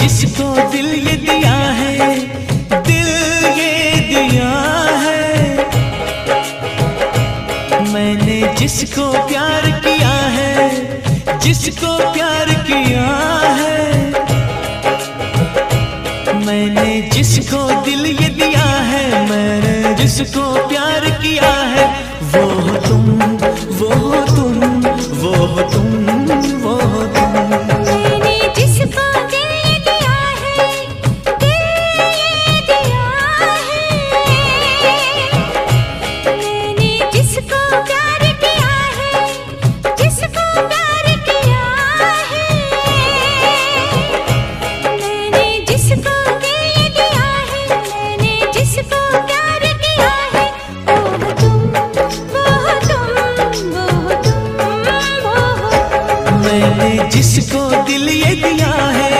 जिसको दिल ये दिया है, दिल ये दिया है। मैंने जिसको प्यार किया है, जिसको प्यार किया है। मैंने जिसको दिल ये दिया है, मैंने जिसको प्यार किया है, वो तुम वो तुम लिए दिया है।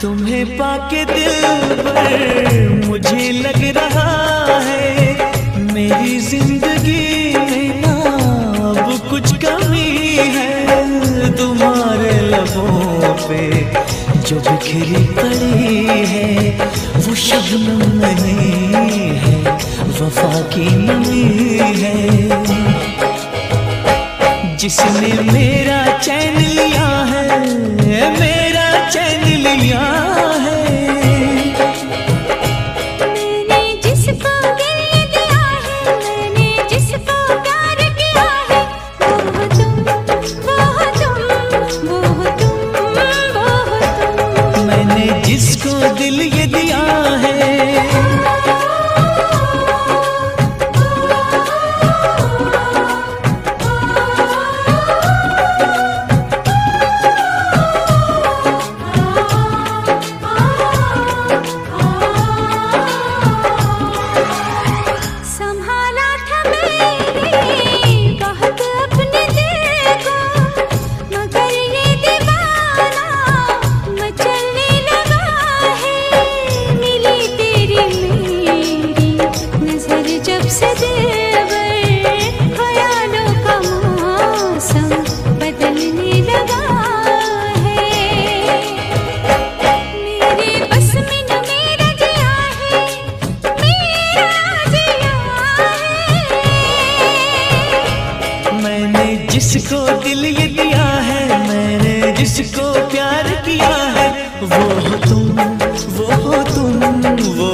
तुम्हें पाके दिल पर मुझे लग रहा है मेरी ज़िंदगी जो बिखरी पड़ी है, वो शबनम नहीं है, वफा की नमी है। जिसने मेरा चैन लिया है, मेरा चैन लिया जिसको दिल ये दिया है, मैंने जिसको प्यार किया है, वो हो तुम, वो हो तुम, वो